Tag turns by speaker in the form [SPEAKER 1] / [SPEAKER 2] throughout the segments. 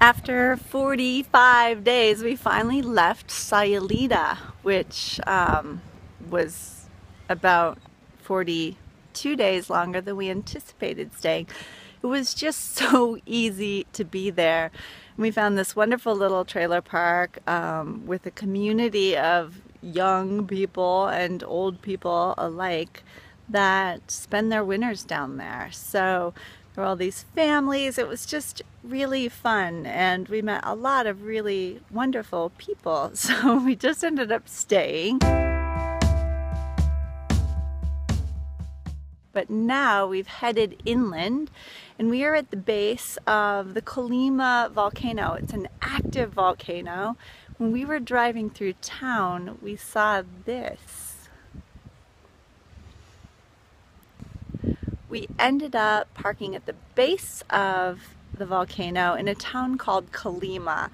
[SPEAKER 1] After 45 days, we finally left Sayulita, which um, was about 42 days longer than we anticipated staying. It was just so easy to be there. We found this wonderful little trailer park um, with a community of young people and old people alike that spend their winters down there. So there were all these families. It was just really fun and we met a lot of really wonderful people. So we just ended up staying. But now we've headed inland and we are at the base of the Colima volcano. It's an active volcano. When we were driving through town, we saw this. We ended up parking at the base of the volcano in a town called Colima.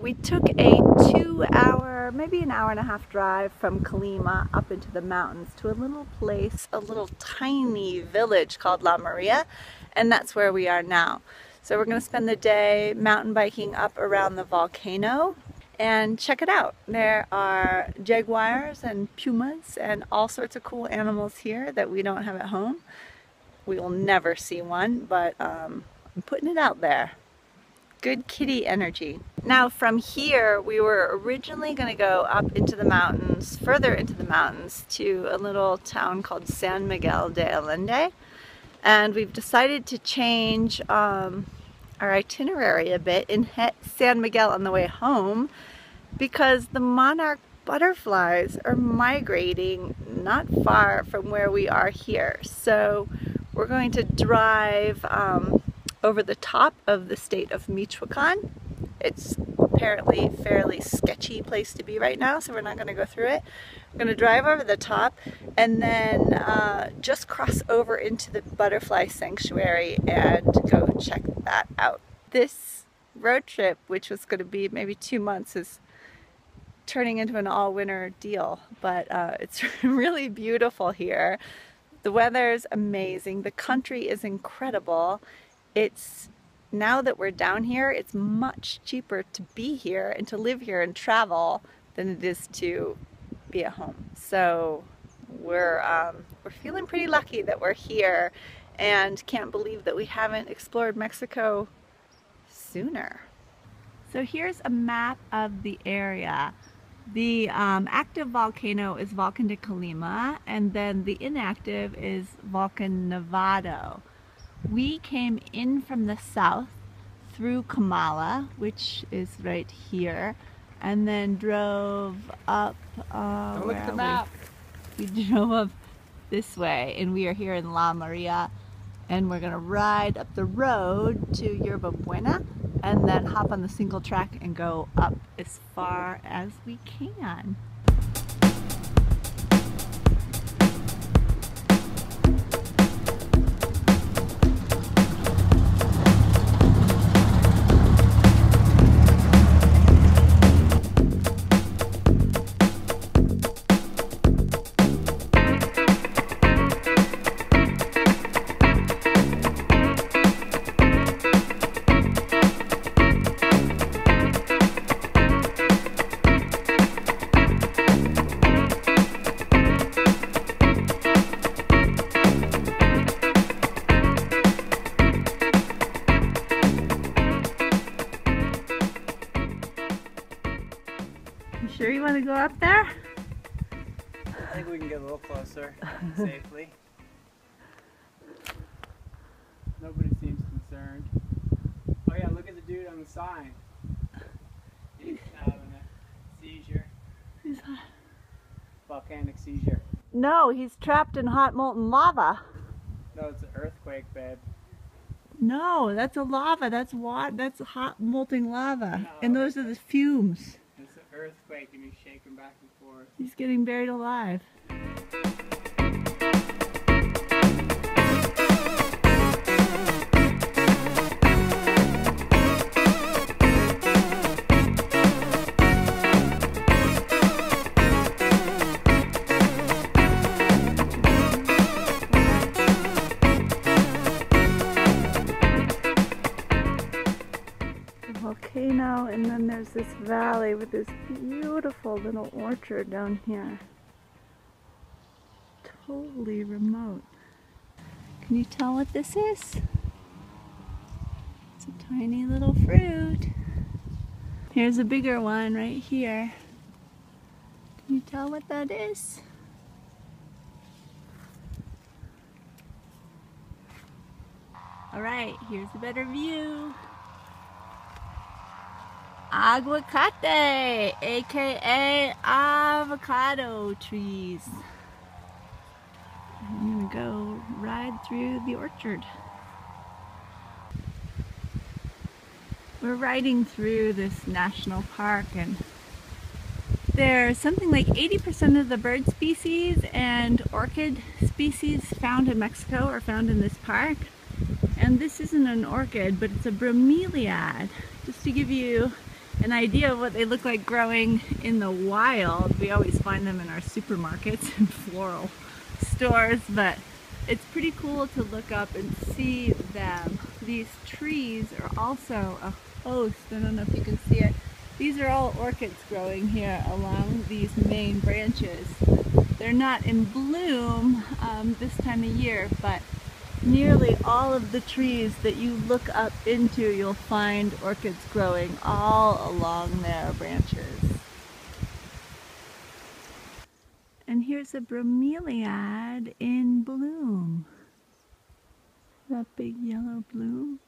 [SPEAKER 1] We took a two hour, maybe an hour and a half drive from Colima up into the mountains to a little place, a little tiny village called La Maria, and that's where we are now. So we're going to spend the day mountain biking up around the volcano and check it out. There are jaguars and pumas and all sorts of cool animals here that we don't have at home. We will never see one, but um, I'm putting it out there. Good kitty energy. Now from here, we were originally going to go up into the mountains, further into the mountains, to a little town called San Miguel de Allende. And we've decided to change um, our itinerary a bit hit San Miguel on the way home because the monarch butterflies are migrating not far from where we are here. So we're going to drive um, over the top of the state of Michoacan. It's apparently a fairly sketchy place to be right now, so we're not going to go through it. We're going to drive over the top and then uh, just cross over into the butterfly sanctuary and go check that out. This road trip, which was going to be maybe two months, is turning into an all-winter deal, but uh, it's really beautiful here. The weather is amazing. The country is incredible. It's now that we're down here, it's much cheaper to be here and to live here and travel than it is to be at home. So we're um, we're feeling pretty lucky that we're here and can't believe that we haven't explored Mexico sooner. So here's a map of the area. The um, active volcano is Volcan de Colima, and then the inactive is Volcan Nevado. We came in from the south through Comala, which is right here, and then drove up. Uh,
[SPEAKER 2] look at the map.
[SPEAKER 1] We? we drove up this way, and we are here in La Maria, and we're gonna ride up the road to Yerba Buena and then hop on the single track and go up as far as we can. Want to go up there?
[SPEAKER 2] I think we can get a little closer safely. Nobody seems concerned. Oh yeah, look at the dude on the sign. He's having a seizure.
[SPEAKER 1] He's hot.
[SPEAKER 2] Volcanic seizure.
[SPEAKER 1] No, he's trapped in hot molten lava.
[SPEAKER 2] No, it's an earthquake, babe.
[SPEAKER 1] No, that's a lava. That's what. That's hot molten lava.
[SPEAKER 2] No.
[SPEAKER 1] And those are the fumes.
[SPEAKER 2] Earthquake and he's shaking back and forth.
[SPEAKER 1] He's getting buried alive. Volcano and then there's this valley with this beautiful little orchard down here. Totally remote. Can you tell what this is? It's a tiny little fruit. Here's a bigger one right here. Can you tell what that is? All right, here's a better view. Aguacate, aka avocado trees. I'm gonna go ride through the orchard. We're riding through this national park and there's something like 80% of the bird species and orchid species found in Mexico are found in this park. And this isn't an orchid, but it's a bromeliad. Just to give you an idea of what they look like growing in the wild. We always find them in our supermarkets and floral stores, but it's pretty cool to look up and see them. These trees are also a host. I don't know if you can see it. These are all orchids growing here along these main branches. They're not in bloom um, this time of year, but nearly all of the trees that you look up into, you'll find orchids growing all along their branches. And here's a bromeliad in bloom. That big yellow bloom.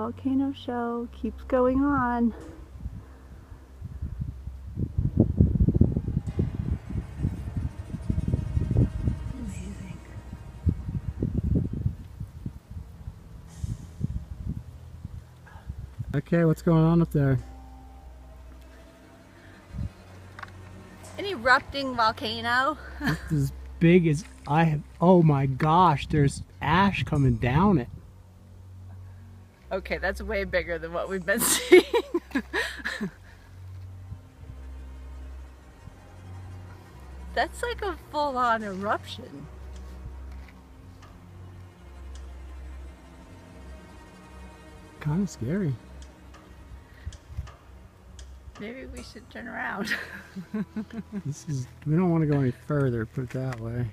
[SPEAKER 1] Volcano show keeps going on. Amazing.
[SPEAKER 2] Okay, what's going on up there?
[SPEAKER 1] An erupting volcano.
[SPEAKER 2] It's as big as I have. Oh my gosh, there's ash coming down it.
[SPEAKER 1] Okay, that's way bigger than what we've been seeing. that's like a full-on eruption.
[SPEAKER 2] Kind of scary.
[SPEAKER 1] Maybe we should turn around.
[SPEAKER 2] This is. We don't want to go any further. Put it that way.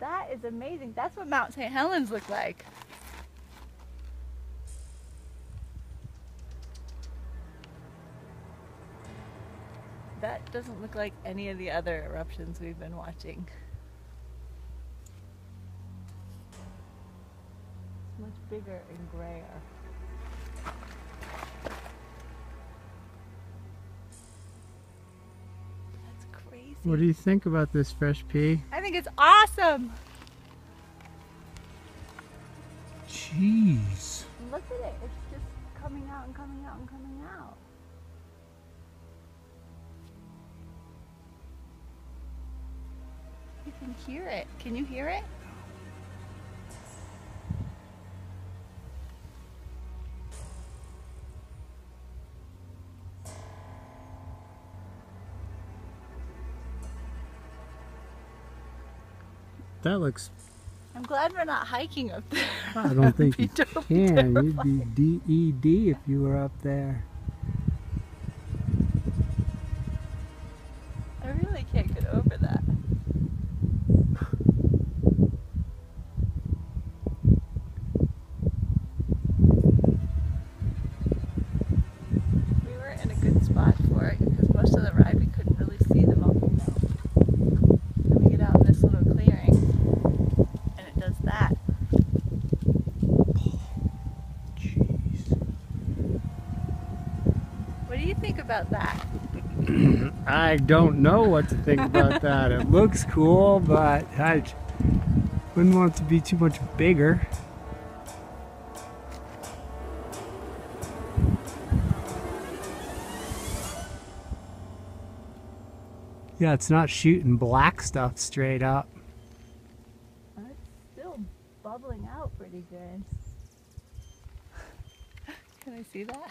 [SPEAKER 1] that is amazing. That's what Mount St. Helens looked like. That doesn't look like any of the other eruptions we've been watching. It's much bigger and grayer. That's crazy.
[SPEAKER 2] What do you think about this Fresh P?
[SPEAKER 1] I think it's awesome.
[SPEAKER 2] Jeez.
[SPEAKER 1] Look at it. It's just coming out and coming out and coming out. You can hear it. Can you hear it?
[SPEAKER 2] That looks.
[SPEAKER 1] I'm glad we're not hiking up there.
[SPEAKER 2] I don't think you can. You'd be DED if you were up there.
[SPEAKER 1] I really can't get over that. We were in a good spot for it because most of the ride we couldn't really see the volcano. Then we get out in this little clearing and it does that.
[SPEAKER 2] Jeez.
[SPEAKER 1] What do you think about that?
[SPEAKER 2] I don't know what to think about that. It looks cool, but I wouldn't want it to be too much bigger. Yeah, it's not shooting black stuff straight up.
[SPEAKER 1] It's still bubbling out pretty good. Can I see that?